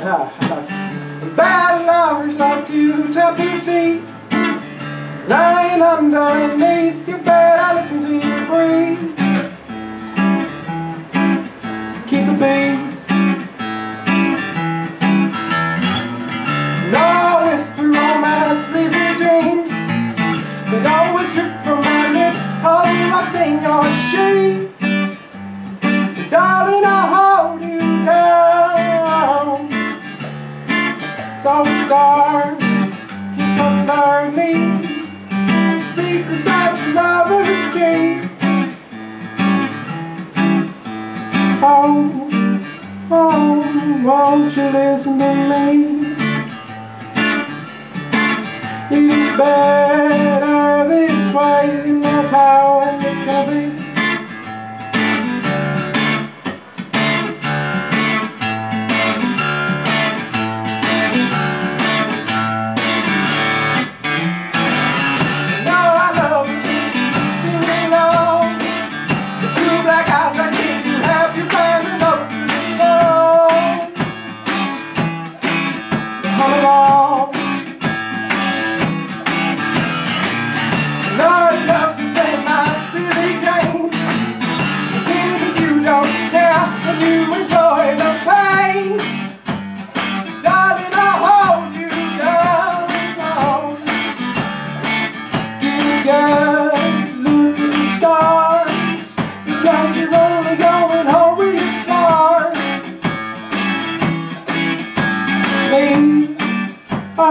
Bad lovers love to tap their feet, lying under So stars, kiss under me. secrets that lovers keep. Oh, oh, won't you listen to me? It is better.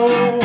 Oh.